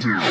do.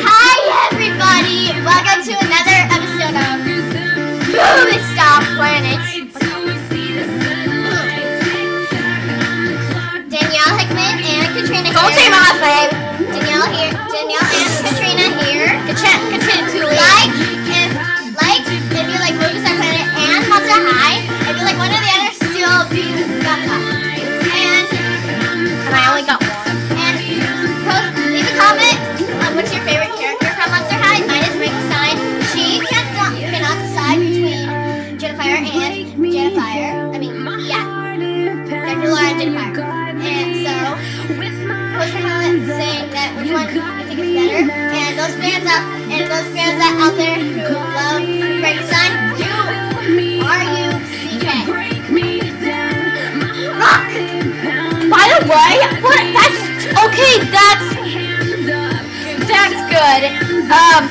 good. Um,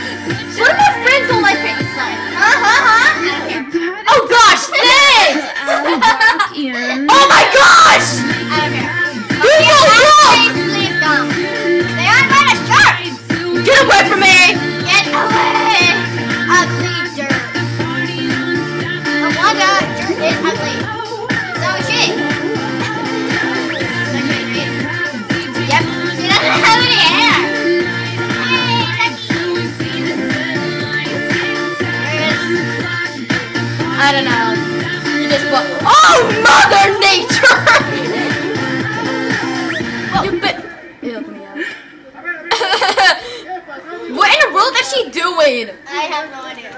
one of my friends don't like fitness. Uh-huh. Oh gosh, thanks! oh my gosh! Okay. Do you know? she doing? I have no idea.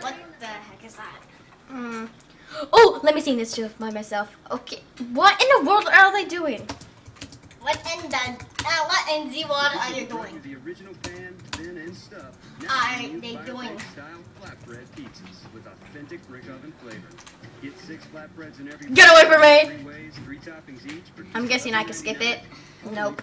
what the heck is that? Mm. Oh, let me sing this too by myself. Okay, what in the world are they doing? What in the uh, what in the world are you doing? The original band, then and stuff. Are they doing? Style flatbread pizzas with authentic brick oven flavor. Get six flatbreads in every. Get away from me! I'm guessing I can skip it. Nope.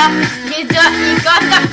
you, got it.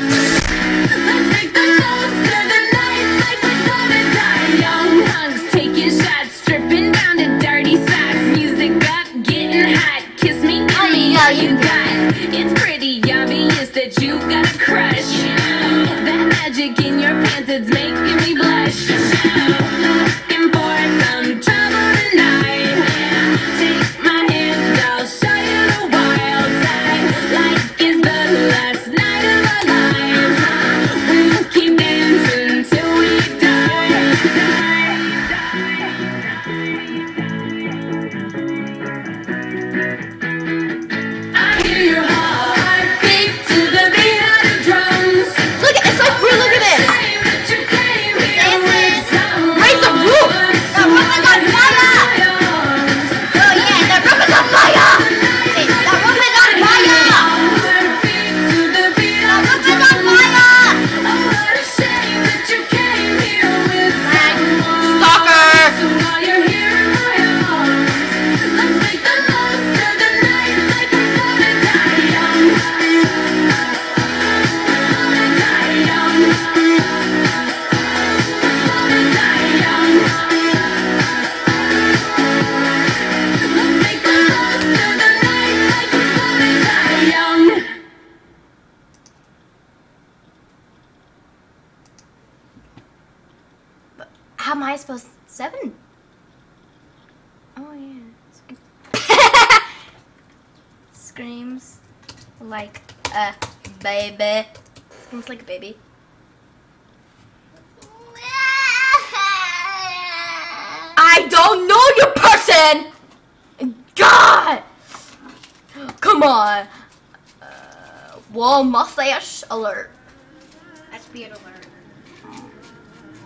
am I supposed to? Seven? Oh, yeah. Screams like a baby. Screams like a baby. I don't know your person! God! Come on. Uh, wall mustache alert. That's weird alert.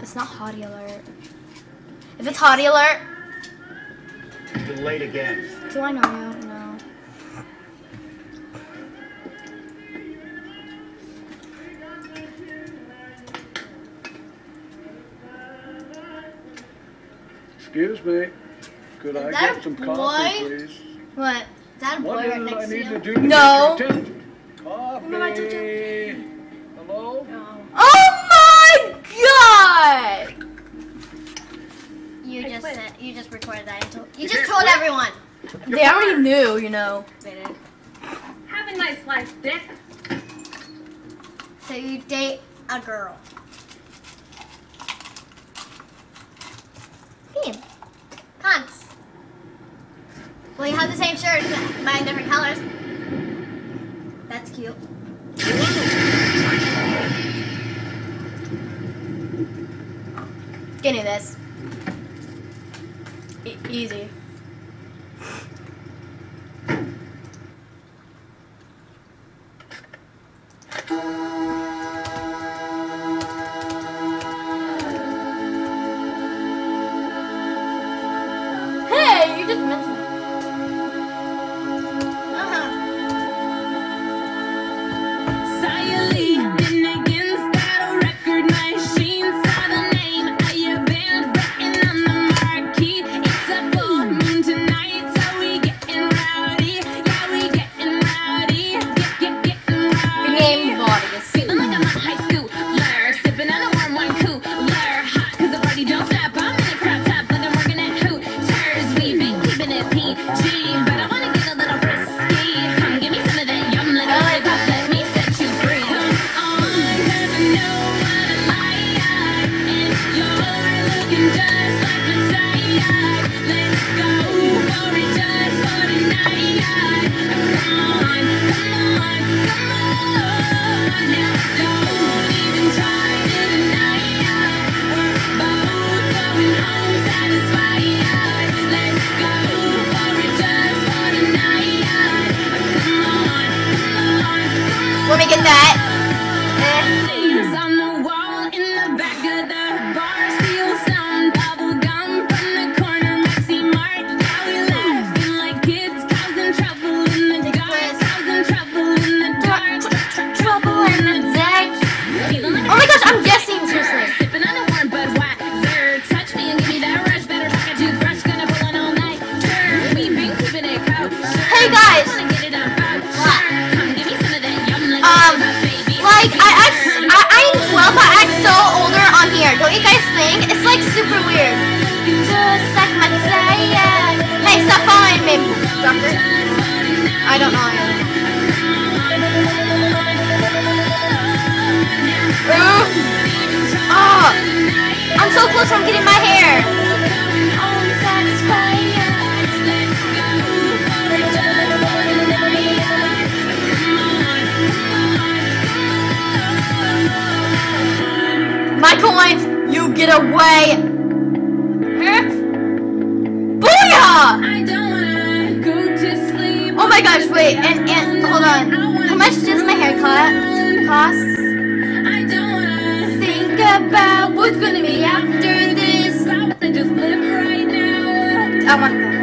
It's not hottie alert. If it's hottie alert. You're late again. Do I know you? No. Excuse me. Could Is I get some boy? coffee, please? What? Is that boy what right next I to you? No. Coffee. Hello? No. Oh my god! Wait a minute, you just recorded that. You, told, you just told everyone. They already knew, you know. They did. Have a nice life, Dick. So you date a girl. Theme. Cons. Well, you have the same shirt, but in different colors. That's cute. Give me this. Easy. I don't know. Bro! Oh! I'm so close from getting my hair! My coins! you get away! Huh? Booyah! my gosh, wait, and, and, hold on. How much does my hair cut cost? Think about what's gonna be after this. I want that.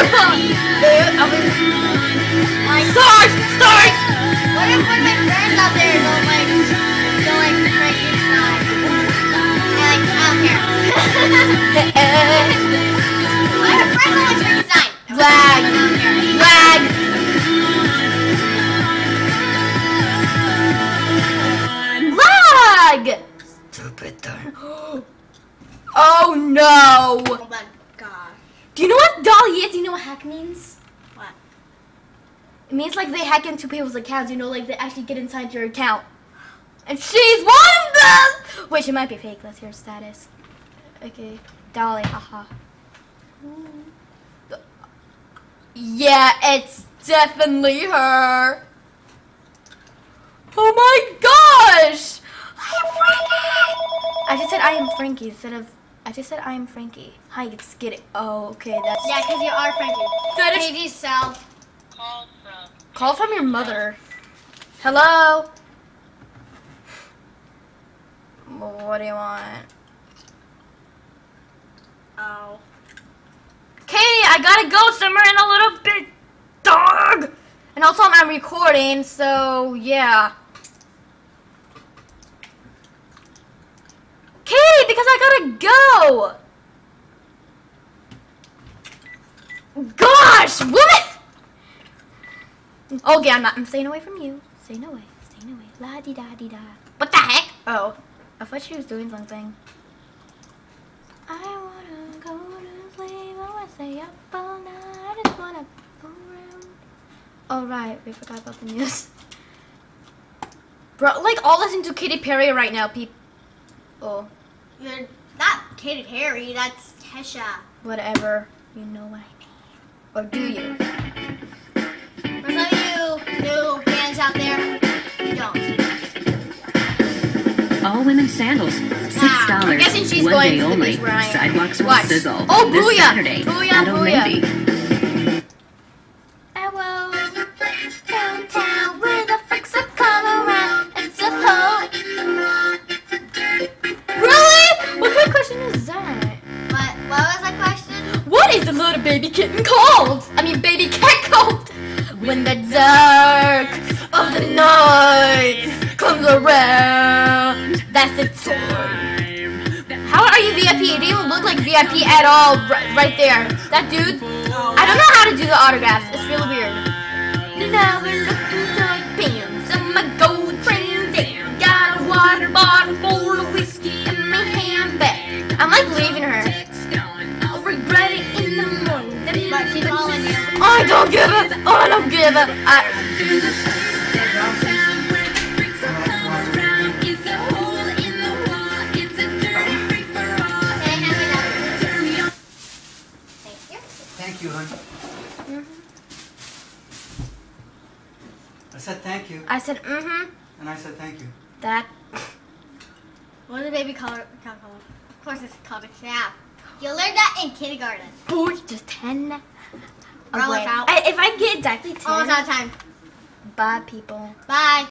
Ờ, Dude, Do you know what hack means? What? It means like they hack into people's accounts, you know, like they actually get inside your account. And she's one of them! Wait, she might be fake. Let's hear her status. Okay. Dolly, haha. Yeah, it's definitely her. Oh my gosh! I'm Frankie! I just said I am Frankie instead of. I just said I am Frankie. Hi, it's getting. Oh, okay, that's. Yeah, because you are Frankie. That is- Katie's Sal. Call from your mother. Hello? What do you want? Oh. Katie, I gotta go somewhere in a little bit, dog! And also, I'm recording, so yeah. Katie, because I gotta go! Gosh, woman! Okay, I'm not. I'm staying away from you. Staying away. Staying away. La di da di da. What the heck? Oh, I thought she was doing something. I wanna go to sleep. I wanna stay up all night. I just wanna go around. Oh right, we forgot about the news. Bro, like all listen to Katy Perry right now, peep. Oh, You're not Katy Perry, that's Kesha. whatever. You know what I mean. Or do you? For some of you new fans out there, you don't. All women's sandals, six Ah, I'm dollars. guessing she's one going day to the only. where I am. Sidewalks will Watch. sizzle. Oh, this booyah! Saturday Booyah, at Old booyah. VIP at all, right, there. That dude, I don't know how to do the autographs. It's really weird. Now we're looking for pins and my gold friends. Got a water bottle full of whiskey in my handbag. I'm like leaving her. I'll regret it in the morning. But she's calling you. I don't give a. I don't give. I, thank you, I said, mm-hmm. and I said thank you. That. What is the baby color? color? Of course it's called a calf. You learned that in kindergarten. Boy, just 10. We're away. almost out. I, if I get exactly 10, Almost out of time. bye, people. Bye.